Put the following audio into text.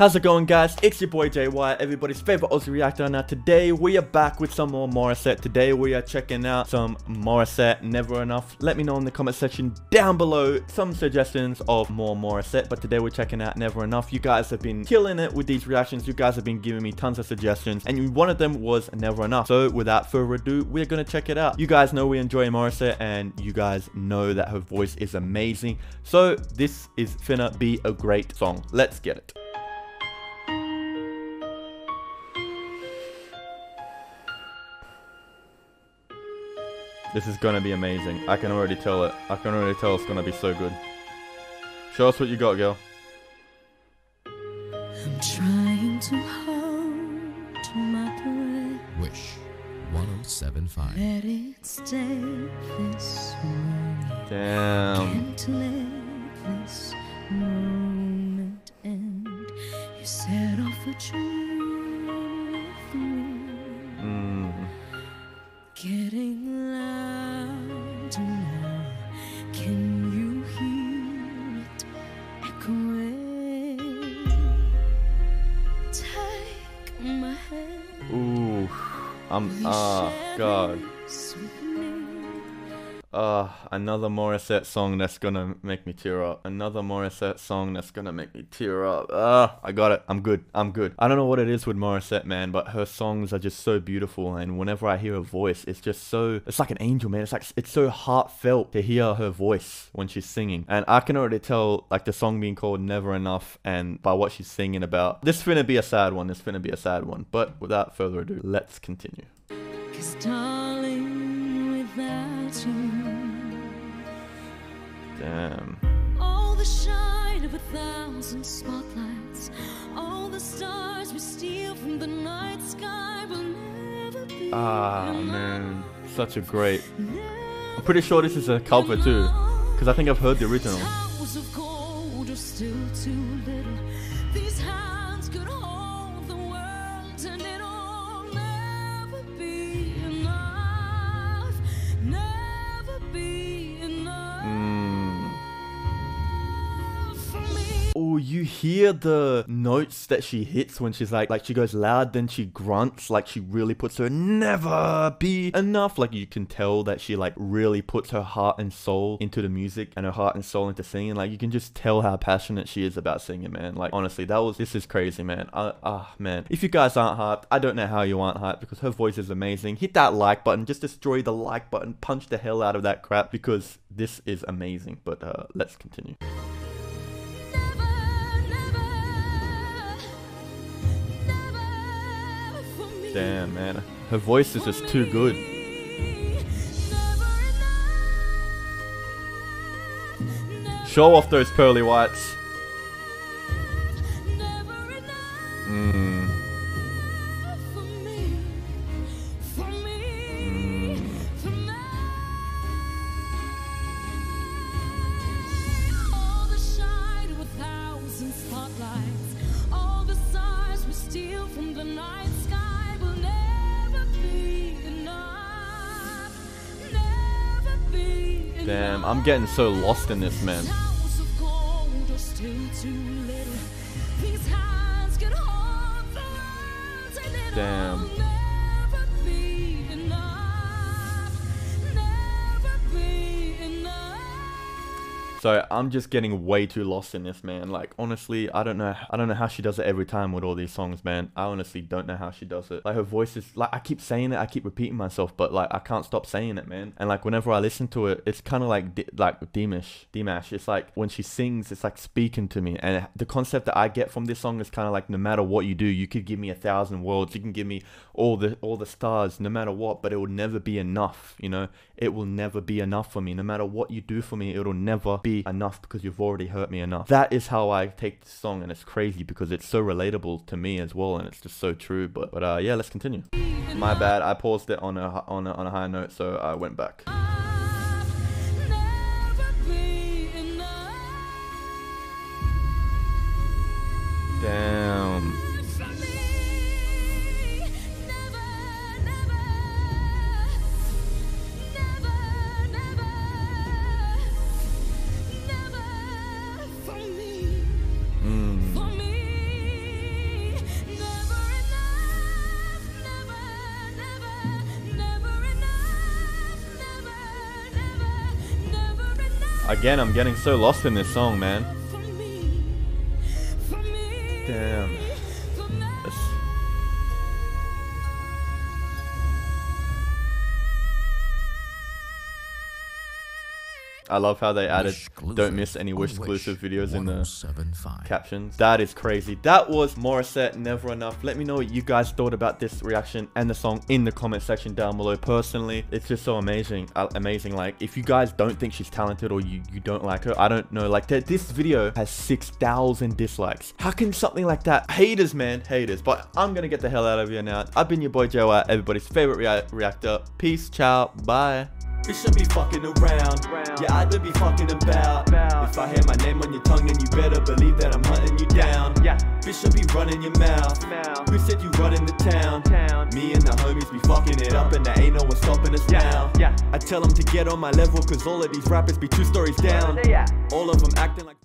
How's it going guys? It's your boy JY, everybody's favorite Aussie reactor. Now today we are back with some more Morissette. Today we are checking out some Morissette, Never Enough. Let me know in the comment section down below some suggestions of more Morissette. But today we're checking out Never Enough. You guys have been killing it with these reactions. You guys have been giving me tons of suggestions and one of them was Never Enough. So without further ado, we're gonna check it out. You guys know we enjoy Morissette and you guys know that her voice is amazing. So this is finna be a great song. Let's get it. This is gonna be amazing. I can already tell it. I can already tell it's gonna be so good. Show us what you got, girl. I'm trying to hold my breath. Wish 1075. Let it stay this way. Damn. Can't let this moment end. You set off a dream I'm. Ah, God. Ah, another Morissette song that's gonna make me tear up. Another Morissette song that's gonna make me tear up. Ah, I got it. I'm good. I'm good. I don't know what it is with Morissette, man, but her songs are just so beautiful. And whenever I hear her voice, it's just so. It's like an angel, man. It's like it's so heartfelt to hear her voice when she's singing. And I can already tell, like the song being called "Never Enough" and by what she's singing about. This finna be a sad one. This finna be a sad one. But without further ado, let's continue. Cause darling, without you, Damn. all the shine of a thousand spotlights, all the stars we steal from the night sky will never be. Ah, man. Such a great. I'm pretty sure this is a cover too. Because I think I've heard the original. Hear the notes that she hits when she's like, like she goes loud, then she grunts, like she really puts her never be enough. Like you can tell that she like really puts her heart and soul into the music and her heart and soul into singing. Like you can just tell how passionate she is about singing, man. Like honestly, that was this is crazy, man. Ah, uh, man. If you guys aren't hyped, I don't know how you aren't hyped because her voice is amazing. Hit that like button, just destroy the like button, punch the hell out of that crap because this is amazing. But uh, let's continue. Damn, man. Her voice is just too good. Show off those pearly whites. Mm. All the stars we steal from the night sky will never be enough. Never be enough. Damn, I'm getting so lost in this, man. Towers So I'm just getting way too lost in this, man. Like honestly, I don't know. I don't know how she does it every time with all these songs, man. I honestly don't know how she does it. Like her voice is like I keep saying it, I keep repeating myself, but like I can't stop saying it, man. And like whenever I listen to it, it's kind of like like Dimash, Dimash. It's like when she sings, it's like speaking to me. And the concept that I get from this song is kind of like no matter what you do, you could give me a thousand worlds, you can give me all the all the stars, no matter what, but it will never be enough. You know, it will never be enough for me. No matter what you do for me, it'll never be enough because you've already hurt me enough. That is how I take this song, and it's crazy because it's so relatable to me as well, and it's just so true. But but uh, yeah, let's continue. My bad, I paused it on a on a, on a high note, so I went back. Again, I'm getting so lost in this song, man. For me, for me, Damn. I love how they added don't miss any Wish exclusive videos in the captions. That is crazy. That was Morissette, Never Enough. Let me know what you guys thought about this reaction and the song in the comment section down below. Personally, it's just so amazing. Uh, amazing. Like, if you guys don't think she's talented or you, you don't like her, I don't know. Like, th- this video has 6,000 dislikes. How can something like that? Haters, man. Haters. But I'm going to get the hell out of here now. I've been your boy Joe, everybody's favorite rea- reactor. Peace, ciao, bye. Bitch should be fucking around. Yeah, I would be fucking about. If I hear my name on your tongue, then you better believe that I'm hunting you down. Yeah, bitch should be running your mouth. Who said you running the town? Me and the homies be fucking it up, and there ain't no one stopping us now. Yeah, I tell them to get on my level, cause all of these rappers be two stories down. All of them acting like.